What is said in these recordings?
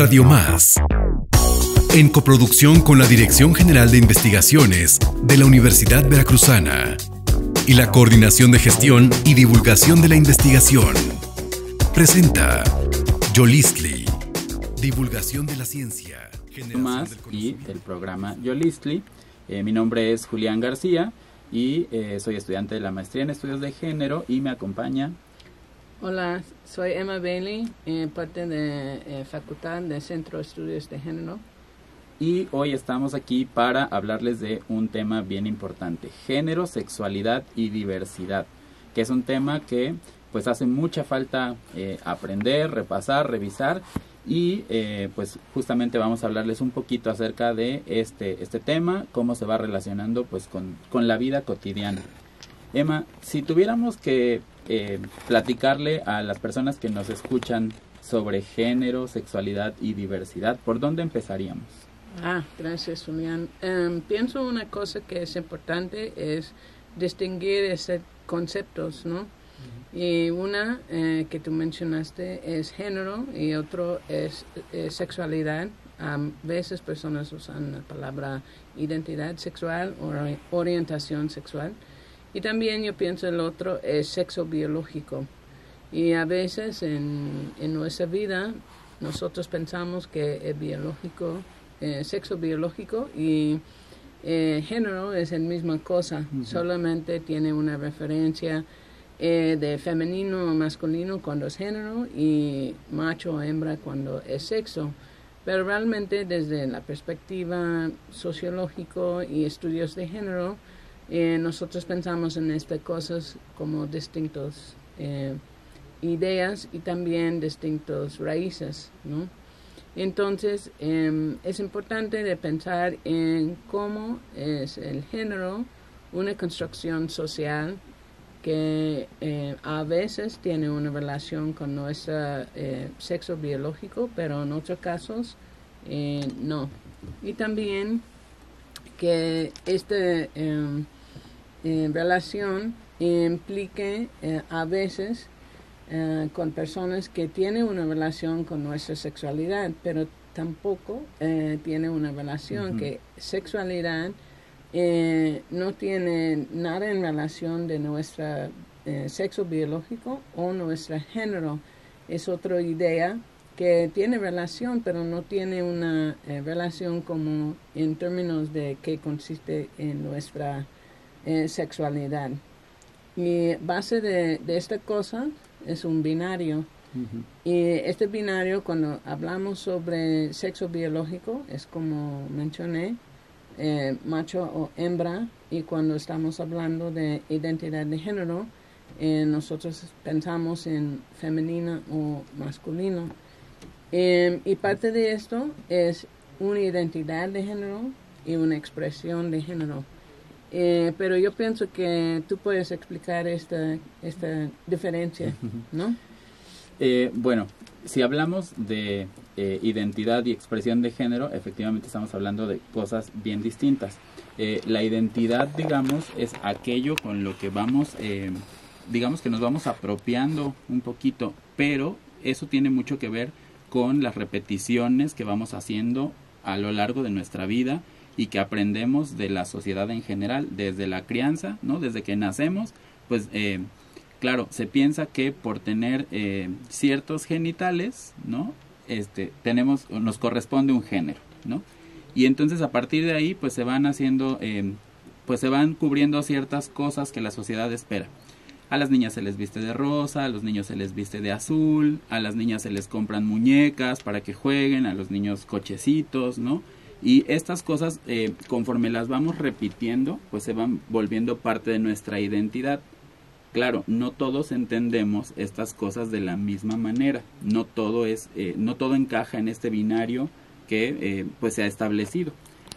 Radio Más. En coproducción con la Dirección General de Investigaciones de la Universidad Veracruzana y la Coordinación de Gestión y Divulgación de la Investigación. Presenta Yolistli. Divulgación de la ciencia. Más y el programa Yolistli. Eh, mi nombre es Julián García y eh, soy estudiante de la maestría en estudios de género y me acompaña Hola, soy Emma Bailey, eh, parte de eh, Facultad de Centro de Estudios de Género. Y hoy estamos aquí para hablarles de un tema bien importante, género, sexualidad y diversidad, que es un tema que pues hace mucha falta eh, aprender, repasar, revisar y pues justamente vamos a hablarles un poquito acerca de este, este tema, cómo se va relacionando pues con, con la vida cotidiana. Emma, si tuviéramos que eh, platicarle a las personas que nos escuchan sobre género, sexualidad y diversidad, ¿por dónde empezaríamos? Ah, gracias, Julián. Em, pienso una cosa que es importante es distinguir esos conceptos, ¿no? Y una eh, que tú mencionaste es género y otro es, sexualidad. A veces personas usan la palabra identidad sexual o orientación sexual. Y también yo pienso el otro es sexo biológico. Y a veces en, en nuestra vida nosotros pensamos que es biológico, eh, sexo biológico y eh, género es la misma cosa, solamente tiene una referencia eh, de femenino o masculino cuando es género y macho o hembra cuando es sexo. Pero realmente desde la perspectiva sociológico y estudios de género, eh, nosotros pensamos en estas cosas como distintas eh, ideas y también distintas raíces, ¿no? Entonces, em, es importante de pensar en cómo es el género una construcción social que eh, a veces tiene una relación con nuestro sexo biológico, pero en otros casos no. Y también que este en relación implique eh, a veces eh, con personas que tienen una relación con nuestra sexualidad, pero tampoco eh, tiene una relación que sexualidad no tiene nada en relación de nuestro sexo biológico o nuestro género. Es otra idea que tiene relación, pero no tiene una relación como en términos de qué consiste en nuestra eh, sexualidad. Y base de, esta cosa es un binario. Y este binario, cuando hablamos sobre sexo biológico, es como mencioné, eh, macho o hembra. Y cuando estamos hablando de identidad de género, eh, nosotros pensamos en femenino o masculino. Em, y parte de esto es una identidad de género y una expresión de género. Eh, pero yo pienso que tú puedes explicar esta, esta diferencia, ¿no? Eh, bueno, si hablamos de eh, identidad y expresión de género, efectivamente estamos hablando de cosas bien distintas. la identidad, digamos, es aquello con lo que vamos, digamos que nos vamos apropiando un poquito, pero eso tiene mucho que ver con las repeticiones que vamos haciendo a lo largo de nuestra vida y que aprendemos de la sociedad en general, desde la crianza, ¿no? Desde que nacemos, pues eh, claro, se piensa que por tener eh, ciertos genitales, ¿no? Este, tenemos, nos corresponde un género, ¿no? Y entonces a partir de ahí, pues se van haciendo, eh, pues se van cubriendo ciertas cosas que la sociedad espera. A las niñas se les viste de rosa, a los niños se les viste de azul, a las niñas se les compran muñecas para que jueguen, a los niños cochecitos, ¿no? Y estas cosas, eh, conforme las vamos repitiendo, pues se van volviendo parte de nuestra identidad. Claro, no todos entendemos estas cosas de la misma manera. No todo es, eh, no todo encaja en este binario que eh, pues se ha establecido.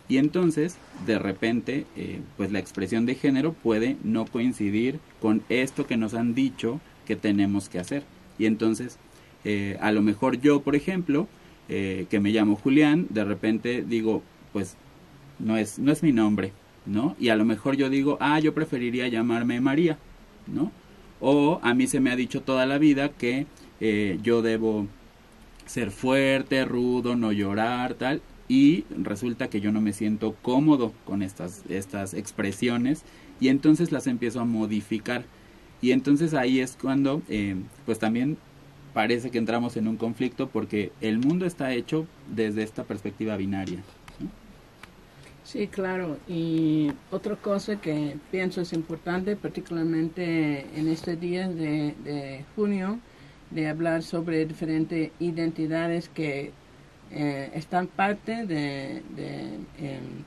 Y entonces, de repente, pues la expresión de género puede no coincidir con esto que nos han dicho que tenemos que hacer. Y entonces, a lo mejor yo, por ejemplo, eh, que me llamo Julián, de repente digo, pues no es, no es mi nombre, ¿no? Y a lo mejor yo digo, ah, yo preferiría llamarme María, ¿no? O a mí se me ha dicho toda la vida que eh, yo debo ser fuerte, rudo, no llorar, tal, y resulta que yo no me siento cómodo con estas, estas expresiones y entonces las empiezo a modificar. Y entonces ahí es cuando, eh, pues también parece que entramos en un conflicto porque el mundo está hecho desde esta perspectiva binaria. Sí, claro. Y otra cosa que pienso es importante, particularmente en este día de, junio, de hablar sobre diferentes identidades que eh, están parte de,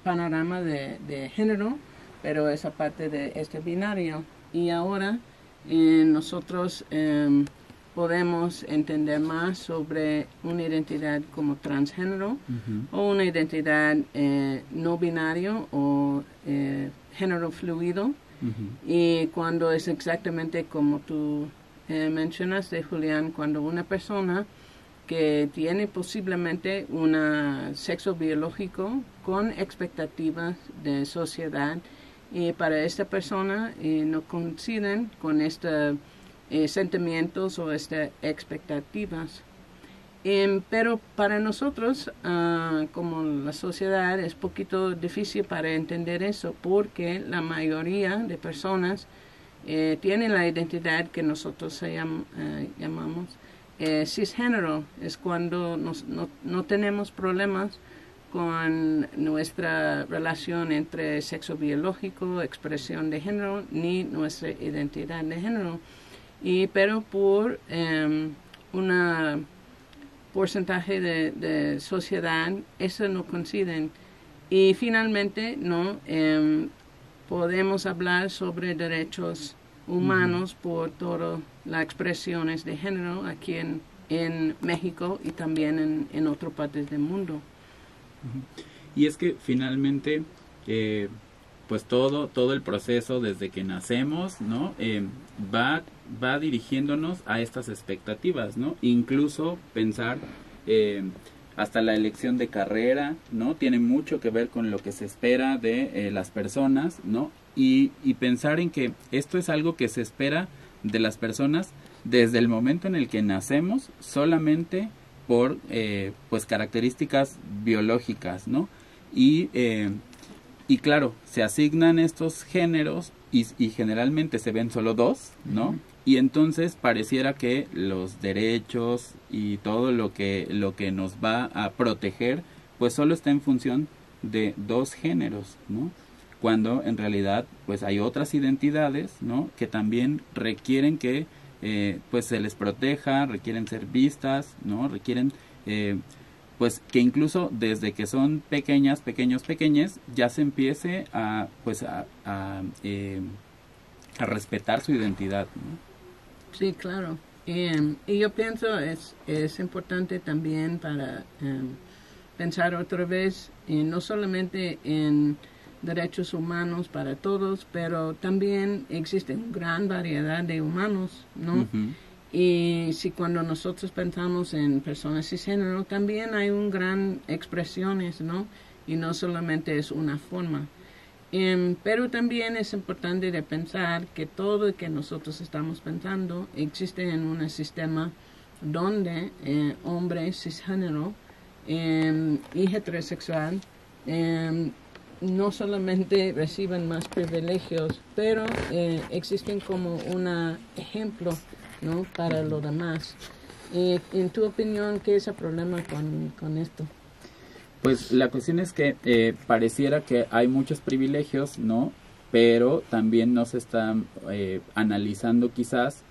panorama de, género, pero esa parte de este binario. Y ahora eh, nosotros em, podemos entender más sobre una identidad como transgénero o una identidad eh, no binario o eh, género fluido. Y cuando es exactamente como tú eh, mencionaste, Julián, cuando una persona que tiene posiblemente un sexo biológico con expectativas de sociedad y para esta persona no coinciden con esta eh, sentimientos o este, expectativas. Em, pero para nosotros, ah, como la sociedad, es poquito difícil para entender eso porque la mayoría de personas eh, tienen la identidad que nosotros eh, llamamos cisgénero. Es cuando no, no tenemos problemas con nuestra relación entre sexo biológico, expresión de género, ni nuestra identidad de género y pero por um, una porcentaje de, sociedad eso no coinciden y finalmente no em, podemos hablar sobre derechos humanos por todas las expresiones de género aquí en, en México y también en, en otras partes del mundo. Y es que finalmente eh, pues todo, todo el proceso desde que nacemos, ¿no? Eh, va, va dirigiéndonos a estas expectativas, ¿no? Incluso pensar eh, hasta la elección de carrera, ¿no? Tiene mucho que ver con lo que se espera de eh, las personas, ¿no? Y, pensar en que esto es algo que se espera de las personas desde el momento en el que nacemos solamente por pues características biológicas, ¿no? Y y claro, se asignan estos géneros y, generalmente se ven solo dos, ¿no? Y entonces pareciera que los derechos y todo lo que, lo que nos va a proteger, pues solo está en función de dos géneros, ¿no? Cuando en realidad, pues hay otras identidades, ¿no? Que también requieren que, eh, pues se les proteja, requieren ser vistas, ¿no? Requieren eh, pues que incluso desde que son pequeñas, pequeños, pequeñas, ya se empiece a, pues a, a, eh, respetar su identidad. Sí, claro. Em, y yo pienso es, es importante también para em, pensar otra vez no solamente en derechos humanos para todos, pero también existe una gran variedad de humanos, ¿no? Y si cuando nosotros pensamos en personas cisgénero, también hay un gran expresiones, ¿no? Y no solamente es una forma. Em, pero también es importante de pensar que todo lo que nosotros estamos pensando existe en un sistema donde eh, hombres cisgénero em, y heterosexual em, no solamente reciben más privilegios, pero eh, existen como un ejemplo ¿no? para lo demás. y en tu opinión, ¿qué es el problema con, esto? Pues la cuestión es que eh, pareciera que hay muchos privilegios, ¿no? Pero también no se están eh, analizando quizás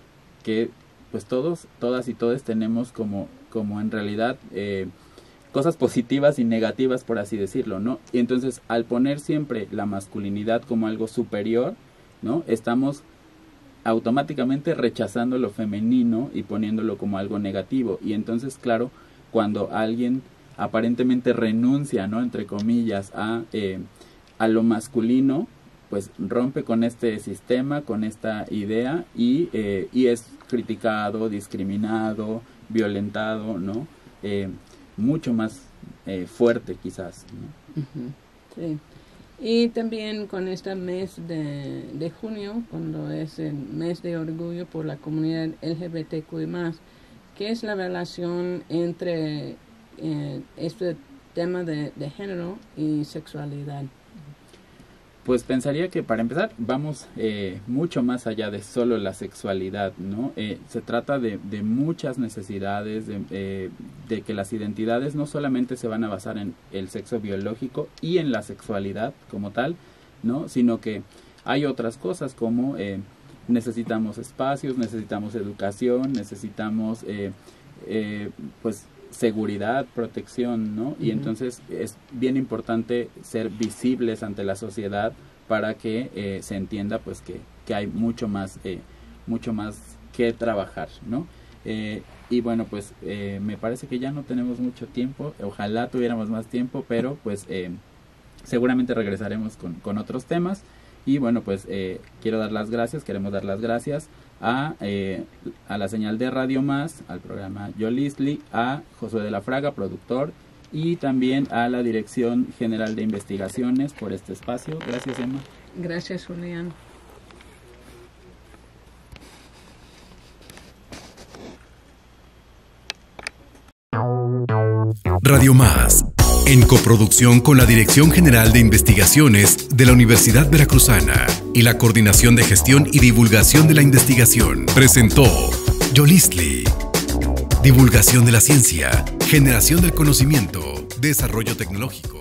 que pues todos, todas y todos tenemos como, como en realidad eh, cosas positivas y negativas, por así decirlo, ¿no? Y entonces al poner siempre la masculinidad como algo superior, ¿no? Estamos automáticamente rechazando lo femenino y poniéndolo como algo negativo. Y entonces, claro, cuando alguien aparentemente renuncia, ¿no? Entre comillas, a, eh, a lo masculino, pues rompe con este sistema, con esta idea y, eh, y es criticado, discriminado, violentado, ¿no? Eh, mucho más fuerte quizás. Sí. Y también con este mes de, junio, cuando es el mes de orgullo por la comunidad LGBTQI+, ¿qué es la relación entre eh, este tema de, género y sexualidad? Pues pensaría que para empezar vamos eh, mucho más allá de solo la sexualidad, ¿no? Eh, se trata de, muchas necesidades, de, de, que las identidades no solamente se van a basar en el sexo biológico y en la sexualidad como tal, ¿no? Sino que hay otras cosas como necesitamos espacios, necesitamos educación, necesitamos pues seguridad, protección, ¿no? Y entonces es bien importante ser visibles ante la sociedad para que eh, se entienda pues que, que hay mucho más, eh, mucho más que trabajar, ¿no? Eh, y bueno, pues me parece que ya no tenemos mucho tiempo, ojalá tuviéramos más tiempo, pero pues seguramente regresaremos con, con otros temas. Y bueno, pues quiero dar las gracias, queremos dar las gracias a, eh, a la señal de Radio Más, al programa Yo a Josué de la Fraga, productor, y también a la Dirección General de Investigaciones por este espacio. Gracias, Emma. Gracias, Julián. Radio Más en coproducción con la Dirección General de Investigaciones de la Universidad Veracruzana y la Coordinación de Gestión y Divulgación de la Investigación, presentó Yolistli. Divulgación de la ciencia, generación del conocimiento, desarrollo tecnológico.